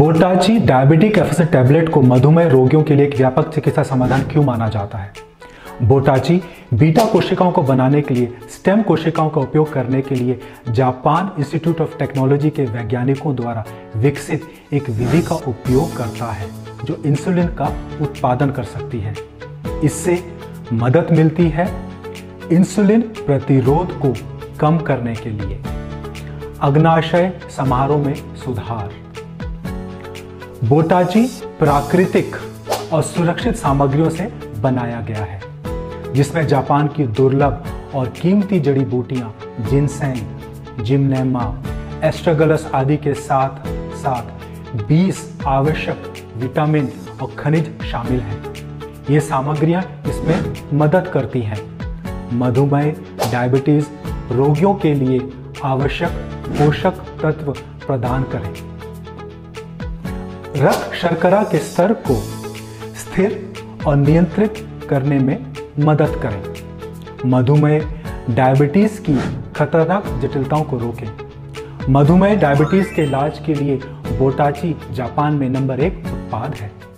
बोटाची diabetic एफिसिड tablet को मधुमेह रोगियों के लिए एक व्यापक चिकित्सा समाधान क्यों माना जाता है? बोटाची बीटा कोशिकाओं को बनाने के लिए, स्टेम कोशिकाओं का उपयोग करने के लिए जापान इंस्टीट्यूट ऑफ़ टेक्नोलॉजी के वैज्ञानिकों द्वारा विकसित एक विधि का उपयोग करता है, जो इंसुलिन का उत्पादन कर सकती है। इससे मदद मिलती है इंसुलिन प्रतिरोध को कम करने के लिए। अग्नाशय समारोह में सुधार। बोटाची प्राकृतिक और सुरक्षित सामग्रियों से बनाया गया है, जिसमें जापान की दुर्लभ और कीमती जड़ी बूटियाँ जिनसेंग जिमनेमा, एस्ट्रागलस आदि के साथ साथ 20 आवश्यक विटामिन और खनिज शामिल हैं। ये सामग्रियाँ इसमें मदद करती हैं। मधुमेह, डायबिटीज़, रोगियों के लिए आवश्यक पोषक तत्व प्रदान करें। रक्त शर्करा के स्तर को स्थिर और नियंत्रित करने में मदद करें। मधुमेह डायबिटीज़ की खतरनाक जटिलताओं को रोकें। मधुमेह डायबिटीज़ के इलाज के लिए बोटाची जापान में नंबर एक उत्पाद है।